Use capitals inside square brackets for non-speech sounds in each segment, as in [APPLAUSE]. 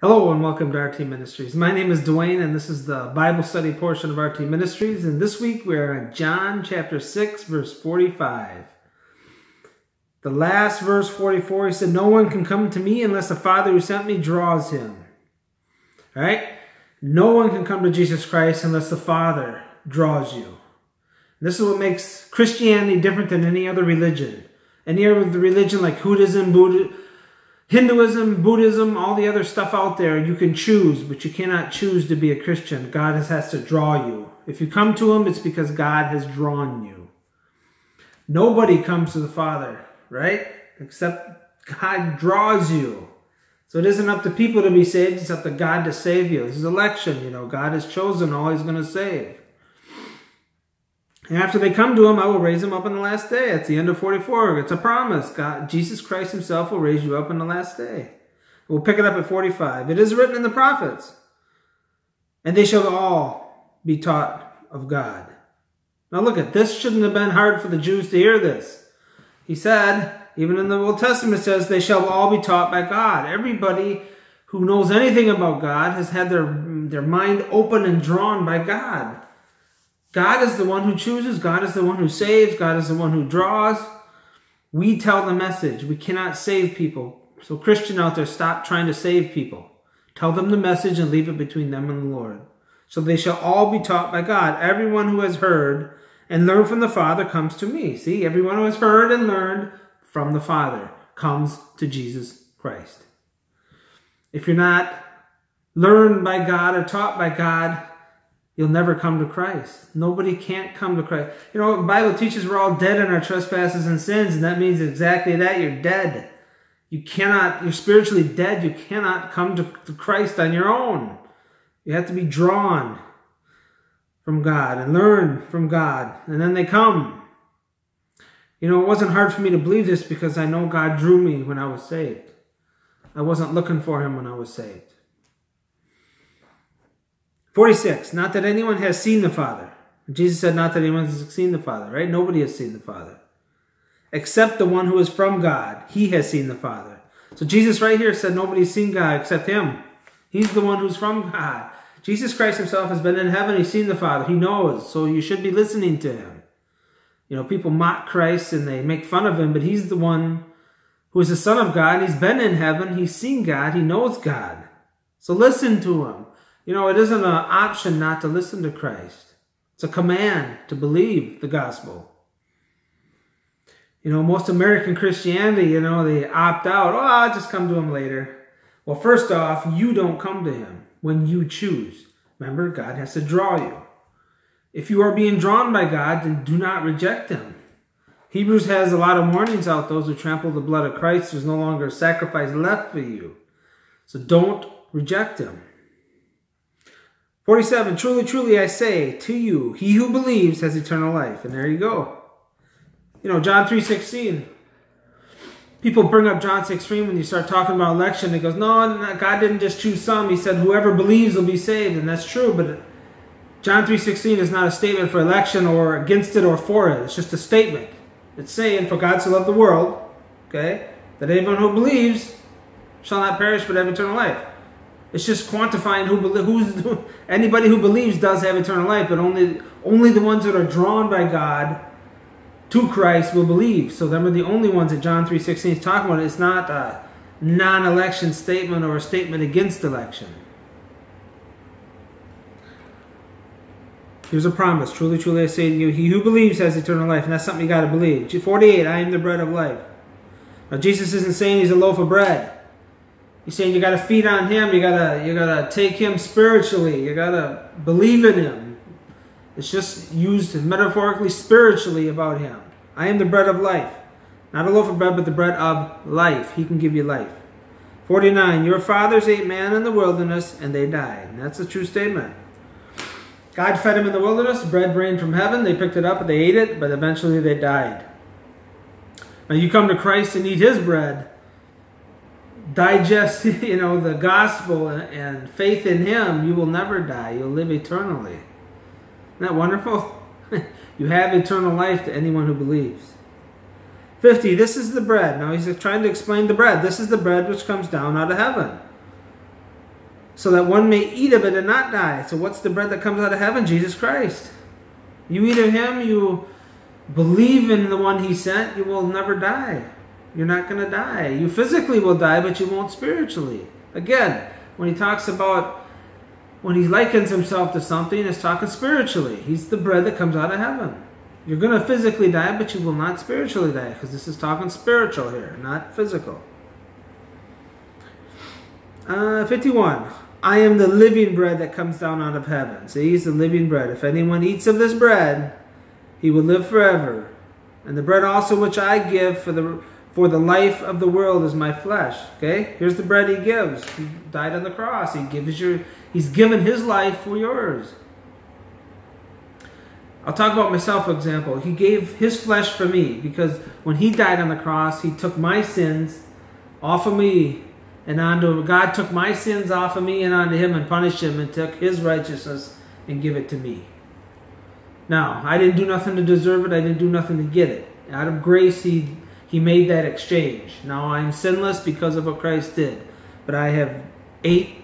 Hello and welcome to RT Ministries. My name is Dwayne and this is the Bible study portion of RT Ministries. And this week we are in John chapter 6, verse 45. The last verse 44, he said, No one can come to me unless the Father who sent me draws him. All right? No one can come to Jesus Christ unless the Father draws you. This is what makes Christianity different than any other religion. Any other religion like Buddhism, Buddha, Hinduism, Buddhism, all the other stuff out there, you can choose, but you cannot choose to be a Christian. God has, has to draw you. If you come to Him, it's because God has drawn you. Nobody comes to the Father, right? Except God draws you. So it isn't up to people to be saved, it's up to God to save you. This is election, you know. God has chosen all He's going to save. And after they come to him, I will raise him up in the last day. It's the end of 44. It's a promise. God, Jesus Christ himself will raise you up in the last day. We'll pick it up at 45. It is written in the prophets. And they shall all be taught of God. Now look at this shouldn't have been hard for the Jews to hear this. He said, even in the Old Testament says, they shall all be taught by God. Everybody who knows anything about God has had their, their mind open and drawn by God. God is the one who chooses. God is the one who saves. God is the one who draws. We tell the message. We cannot save people. So Christian out there, stop trying to save people. Tell them the message and leave it between them and the Lord. So they shall all be taught by God. Everyone who has heard and learned from the Father comes to me. See, everyone who has heard and learned from the Father comes to Jesus Christ. If you're not learned by God or taught by God, you'll never come to Christ. Nobody can't come to Christ. You know, the Bible teaches we're all dead in our trespasses and sins, and that means exactly that. You're dead. You cannot, you're spiritually dead. You cannot come to, to Christ on your own. You have to be drawn from God and learn from God, and then they come. You know, it wasn't hard for me to believe this because I know God drew me when I was saved. I wasn't looking for Him when I was saved. 46, not that anyone has seen the Father. Jesus said, not that anyone has seen the Father, right? Nobody has seen the Father. Except the one who is from God. He has seen the Father. So Jesus right here said nobody's seen God except him. He's the one who's from God. Jesus Christ himself has been in heaven. He's seen the Father. He knows. So you should be listening to him. You know, people mock Christ and they make fun of him, but he's the one who is the Son of God. He's been in heaven. He's seen God. He knows God. So listen to him. You know, it isn't an option not to listen to Christ. It's a command to believe the gospel. You know, most American Christianity, you know, they opt out. Oh, I'll just come to him later. Well, first off, you don't come to him when you choose. Remember, God has to draw you. If you are being drawn by God, then do not reject him. Hebrews has a lot of warnings out. Those who trample the blood of Christ, there's no longer a sacrifice left for you. So don't reject him. 47, truly, truly I say to you, he who believes has eternal life. And there you go. You know, John 3.16. People bring up John 16 when you start talking about election. It goes, no, God didn't just choose some. He said whoever believes will be saved. And that's true. But John 3.16 is not a statement for election or against it or for it. It's just a statement. It's saying, for God to love the world, okay, that anyone who believes shall not perish but have eternal life. It's just quantifying who who's anybody who believes does have eternal life, but only only the ones that are drawn by God to Christ will believe. So them are the only ones that John 3.16 is talking about. It's not a non-election statement or a statement against election. Here's a promise. Truly, truly I say to you, he who believes has eternal life. And that's something you got to believe. 48, I am the bread of life. Now Jesus isn't saying he's a loaf of bread. He's saying you got to feed on him. You gotta you gotta take him spiritually. You gotta believe in him. It's just used metaphorically, spiritually about him. I am the bread of life, not a loaf of bread, but the bread of life. He can give you life. 49. Your fathers ate manna in the wilderness, and they died. And that's a true statement. God fed them in the wilderness. Bread rained from heaven. They picked it up they ate it, but eventually they died. Now you come to Christ and eat His bread digest, [LAUGHS] you know, the gospel and faith in Him, you will never die. You'll live eternally. Isn't that wonderful? [LAUGHS] you have eternal life to anyone who believes. 50. This is the bread. Now he's trying to explain the bread. This is the bread which comes down out of heaven. so that one may eat of it and not die. So what's the bread that comes out of heaven? Jesus Christ. You eat of him, you believe in the one he sent, you will never die. You're not going to die. You physically will die, but you won't spiritually. Again, when he talks about when he likens himself to something, he's talking spiritually. He's the bread that comes out of heaven. You're going to physically die, but you will not spiritually die, because this is talking spiritual here, not physical. Uh, 51. I am the living bread that comes down out of heaven. See, he's the living bread. If anyone eats of this bread, he will live forever. And the bread also which I give for the for the life of the world is my flesh. Okay? Here's the bread he gives. He died on the cross. He gives your he's given his life for yours. I'll talk about myself, for example. He gave his flesh for me because when he died on the cross, he took my sins off of me and onto God took my sins off of me and onto him and punished him and took his righteousness and give it to me. Now, I didn't do nothing to deserve it. I didn't do nothing to get it. Out of grace, he he made that exchange. Now I'm sinless because of what Christ did, but I have ate,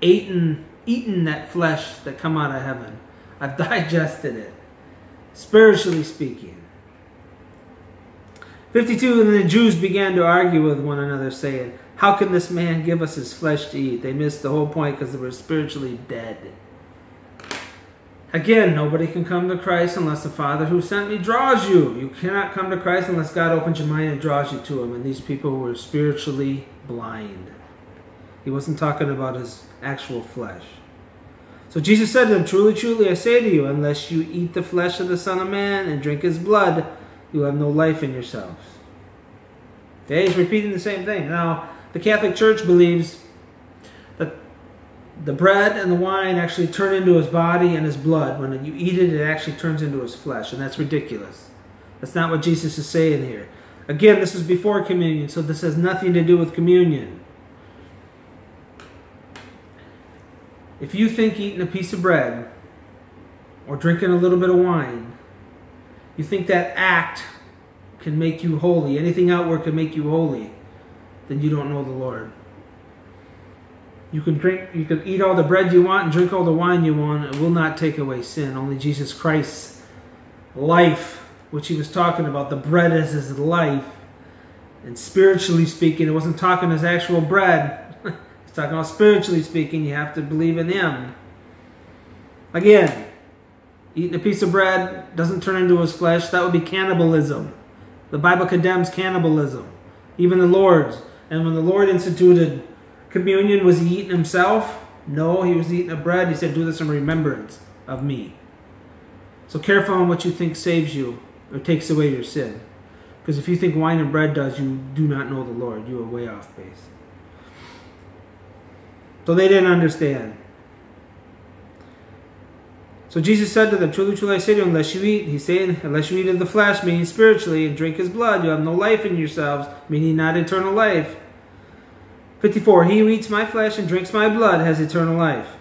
eaten, eaten that flesh that come out of heaven. I've [LAUGHS] digested it, spiritually speaking. 52 And the Jews began to argue with one another, saying, How can this man give us his flesh to eat? They missed the whole point because they were spiritually dead. Again, nobody can come to Christ unless the Father who sent me draws you. You cannot come to Christ unless God opens your mind and draws you to Him. And these people were spiritually blind. He wasn't talking about his actual flesh. So Jesus said to them, Truly, truly, I say to you, unless you eat the flesh of the Son of Man and drink his blood, you have no life in yourselves. Okay, he's repeating the same thing. Now, the Catholic Church believes the bread and the wine actually turn into his body and his blood. When you eat it, it actually turns into his flesh, and that's ridiculous. That's not what Jesus is saying here. Again, this is before communion, so this has nothing to do with communion. If you think eating a piece of bread or drinking a little bit of wine, you think that act can make you holy, anything outward can make you holy, then you don't know the Lord. You can drink, you can eat all the bread you want and drink all the wine you want. It will not take away sin. Only Jesus Christ's life, which he was talking about, the bread is his life. And spiritually speaking, it wasn't talking his actual bread. [LAUGHS] It's talking about spiritually speaking. You have to believe in him. Again, eating a piece of bread doesn't turn into his flesh. That would be cannibalism. The Bible condemns cannibalism, even the Lord's. And when the Lord instituted communion, was he eating himself? No, he was eating a bread. He said, Do this in remembrance of me. So careful on what you think saves you or takes away your sin. Because if you think wine and bread does, you do not know the Lord. You are way off base. So they didn't understand. So Jesus said to them, Truly, truly, I say to you, unless you eat, he's saying, unless you eat of the flesh, meaning spiritually, and drink his blood, you have no life in yourselves, meaning not eternal life. 54. He who eats my flesh and drinks my blood has eternal life.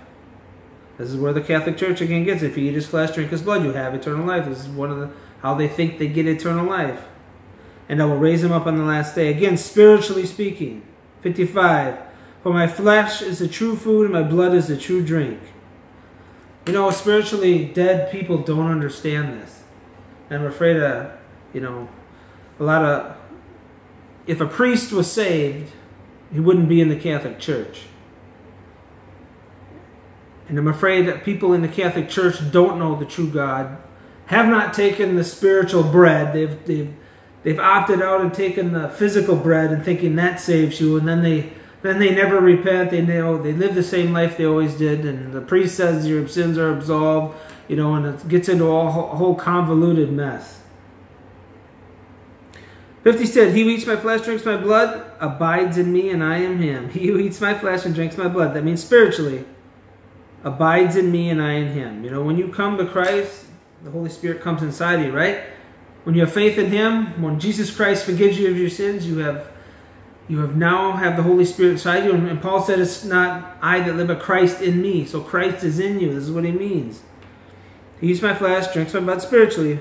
This is where the Catholic Church again gets it. If you eat his flesh, drink his blood, you have eternal life. This is one of the how they think they get eternal life. And I will raise him up on the last day. Again, spiritually speaking. 55. For my flesh is the true food and my blood is the true drink. You know, spiritually dead people don't understand this. And I'm afraid of, you know, a lot of if a priest was saved he wouldn't be in the Catholic Church. And I'm afraid that people in the Catholic Church don't know the true God, have not taken the spiritual bread. They've, they've, they've opted out and taken the physical bread and thinking that saves you, and then they then they never repent. They know they live the same life they always did, and the priest says your sins are absolved, you know, and it gets into a whole convoluted mess. 50 said, He eats my flesh, drinks my blood, abides in me, and I am him. He who eats my flesh and drinks my blood, that means spiritually, abides in me, and I in him. You know, when you come to Christ, the Holy Spirit comes inside you, right? When you have faith in Him, when Jesus Christ forgives you of your sins, you have you have now have the Holy Spirit inside you. And Paul said, It's not I that live, but Christ in me. So Christ is in you. This is what he means. He eats my flesh, drinks my blood spiritually.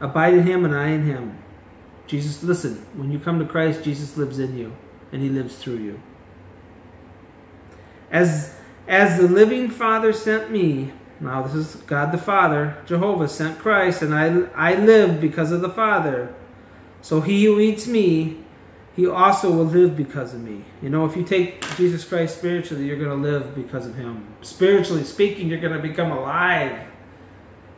Abide in him, and I in him. Jesus, listen, when you come to Christ, Jesus lives in you and he lives through you. As, as the living Father sent me, now this is God the Father, Jehovah sent Christ, and I, I live because of the Father. So he who eats me, he also will live because of me. You know, if you take Jesus Christ spiritually, you're going to live because of him. Spiritually speaking, you're going to become alive.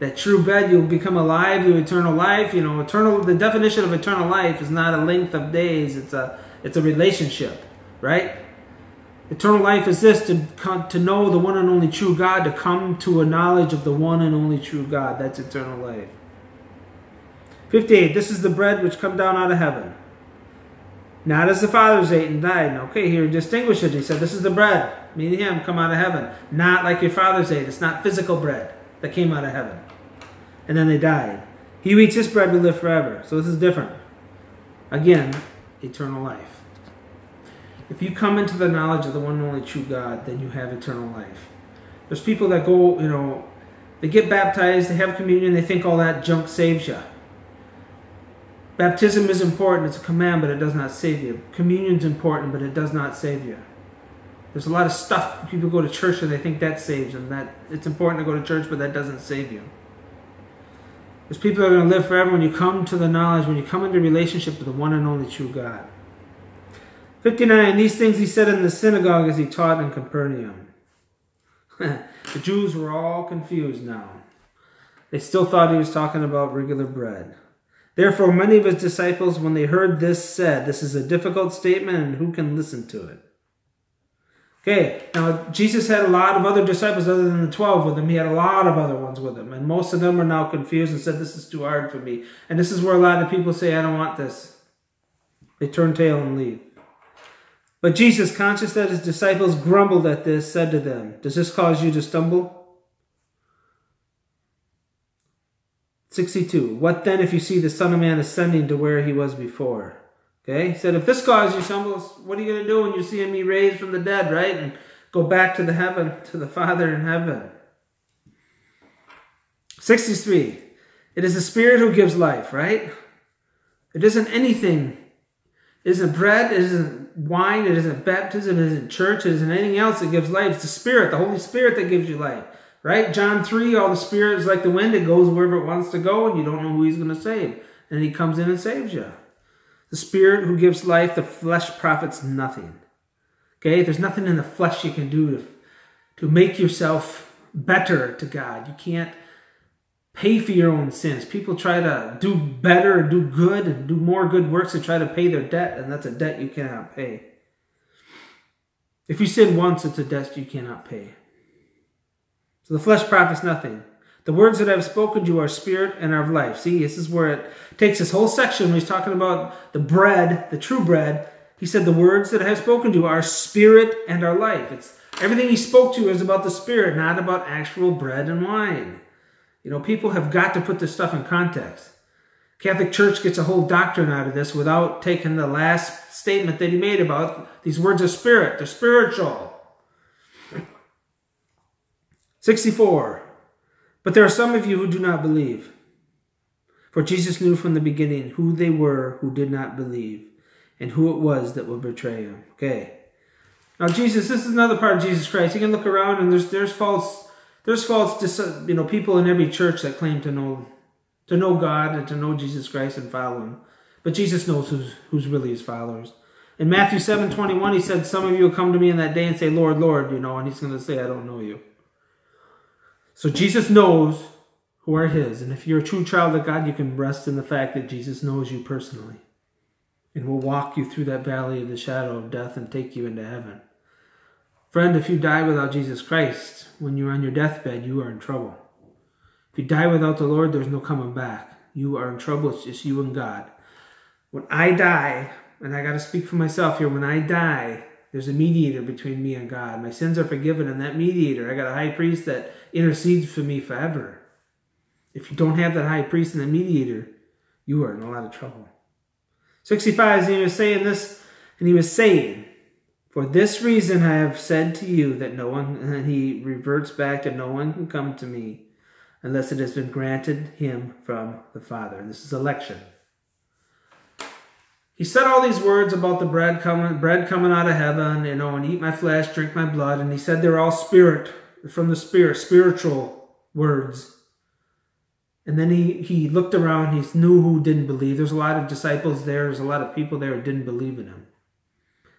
That true bread, you'll become alive to eternal life. You know, eternal. The definition of eternal life is not a length of days. It's a it's a relationship, right? Eternal life is this to come, to know the one and only true God, to come to a knowledge of the one and only true God. That's eternal life. 58. This is the bread which come down out of heaven not as the fathers ate and died. Okay, here distinguish it. He said, This is the bread, meaning him, come out of heaven. Not like your fathers ate. It's not physical bread that came out of heaven. And then they died. He who eats this bread will live forever. So this is different. Again, eternal life. If you come into the knowledge of the one and only true God, then you have eternal life. There's people that go, you know, they get baptized, they have communion, they think all that junk saves you. Baptism is important. It's a command, but it does not save you. Communion is important, but it does not save you. There's a lot of stuff. People go to church and they think that saves them. That it's important to go to church, but that doesn't save you. There's people that are going to live forever when you come to the knowledge, when you come into relationship with the one and only true God. 59. These things he said in the synagogue as he taught in Capernaum. [LAUGHS] the Jews were all confused now. They still thought he was talking about regular bread. Therefore, many of his disciples, when they heard this, said, This is a difficult statement, and who can listen to it? Okay, now Jesus had a lot of other disciples other than the 12 with him. He had a lot of other ones with him, and most of them are now confused and said, This is too hard for me. And this is where a lot of people say, I don't want this. They turn tail and leave. But Jesus, conscious that his disciples grumbled at this, said to them, Does this cause you to stumble? 62. What then if you see the Son of Man ascending to where he was before? Okay, he said, if this causes you stumble, what are you going to do when you're seeing me raised from the dead, right? And go back to the heaven, to the Father in heaven. 63. It is the Spirit who gives life, right? It isn't anything. It isn't bread, it isn't wine, it isn't baptism, it isn't church, it isn't anything else that gives life. It's the Spirit, the Holy Spirit that gives you life. Right? John 3, all the Spirit is like the wind. It goes wherever it wants to go, and you don't know who he's going to save. And he comes in and saves you. The Spirit who gives life, the flesh profits nothing. Okay? There's nothing in the flesh you can do to, to make yourself better to God. You can't pay for your own sins. People try to do better, do good, and do more good works to try to pay their debt, and that's a debt you cannot pay. If you sin once, it's a debt you cannot pay. So the flesh profits nothing. The words that I've spoken to you are spirit and are life. See, this is where it takes this whole section when he's talking about the bread, the true bread. He said, The words that I have spoken to are spirit and are life. It's everything he spoke to is about the spirit, not about actual bread and wine. You know, people have got to put this stuff in context. Catholic Church gets a whole doctrine out of this without taking the last statement that he made about these words of spirit. They're spiritual. 64. But there are some of you who do not believe. For Jesus knew from the beginning who they were who did not believe and who it was that would betray him. Okay. Now Jesus, this is another part of Jesus Christ. You can look around and there's there's false there's false you know people in every church that claim to know to know God and to know Jesus Christ and follow him. But Jesus knows who's who's really his followers. In Matthew 7 21, he said, Some of you will come to me in that day and say, Lord, Lord, you know, and he's going to say, I don't know you. So Jesus knows who are his. And if you're a true child of God, you can rest in the fact that Jesus knows you personally and will walk you through that valley of the shadow of death and take you into heaven. Friend, if you die without Jesus Christ, when you're on your deathbed, you are in trouble. If you die without the Lord, there's no coming back. You are in trouble. It's just you and God. When I die, and I got to speak for myself here, when I die, there's a mediator between me and God. My sins are forgiven, and that mediator, I got a high priest that intercedes for me forever. If you don't have that high priest and the mediator, you are in a lot of trouble. 65, he was saying this, and he was saying, For this reason I have said to you that no one, and he reverts back to no one can come to me unless it has been granted him from the Father. And this is election. He said all these words about the bread coming, bread coming out of heaven, you know, and eat my flesh, drink my blood, and he said they're all spirit from the spirit, spiritual words. And then he, he looked around, he knew who didn't believe. There's a lot of disciples there, there's a lot of people there who didn't believe in him.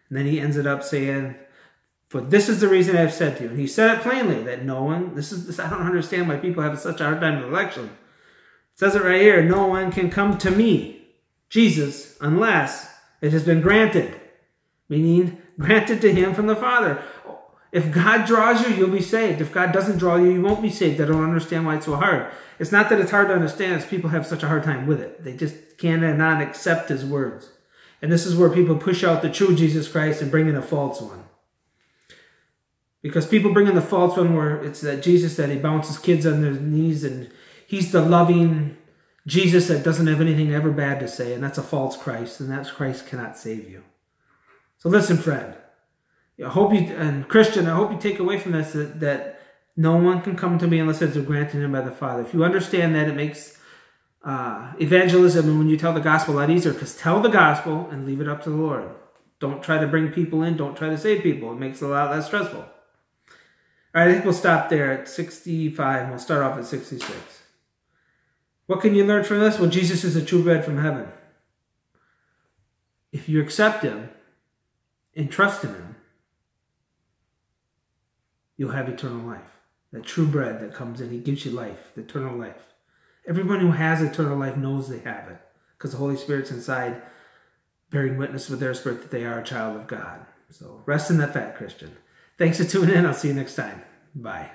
And then he ended up saying, For this is the reason I've said to you. And he said it plainly that no one, this is this, I don't understand why people have such a hard time with election. It says it right here, no one can come to me, Jesus, unless it has been granted. Meaning granted to him from the Father. If God draws you, you'll be saved. If God doesn't draw you, you won't be saved. I don't understand why it's so hard. It's not that it's hard to understand, it's people have such a hard time with it. They just cannot accept his words. And this is where people push out the true Jesus Christ and bring in a false one. Because people bring in the false one where it's that Jesus that he bounces kids on their knees and he's the loving Jesus that doesn't have anything ever bad to say, and that's a false Christ, and that Christ cannot save you. So listen, friend. I hope you and Christian, I hope you take away from this that, that no one can come to me unless it's granted him by the Father. If you understand that, it makes uh, evangelism and when you tell the gospel a lot easier because tell the gospel and leave it up to the Lord. Don't try to bring people in. Don't try to save people. It makes it a lot less stressful. All right, I think we'll stop there at 65 we'll start off at 66. What can you learn from this? Well, Jesus is a true bread from heaven. If you accept him and trust in him, you'll have eternal life. That true bread that comes in, he gives you life, the eternal life. Everyone who has eternal life knows they have it because the Holy Spirit's inside, bearing witness with their spirit that they are a child of God. So rest in that fact, Christian. Thanks for tuning in. I'll see you next time. Bye.